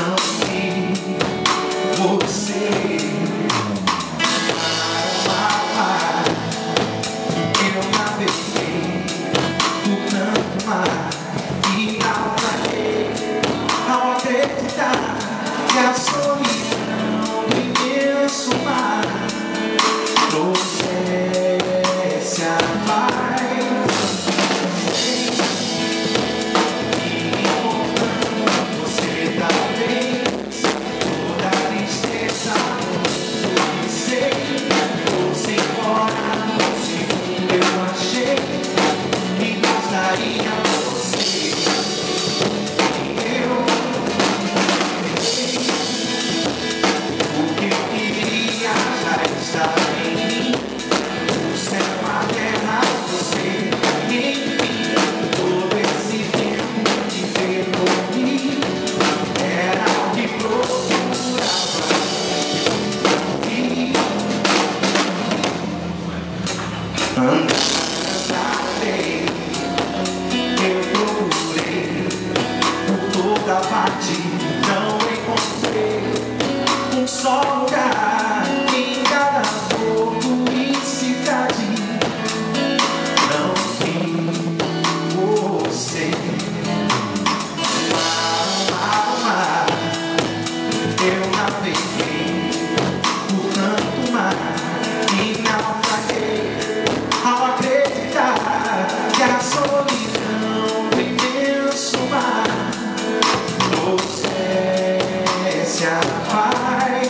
soul. Huh? es ja frei.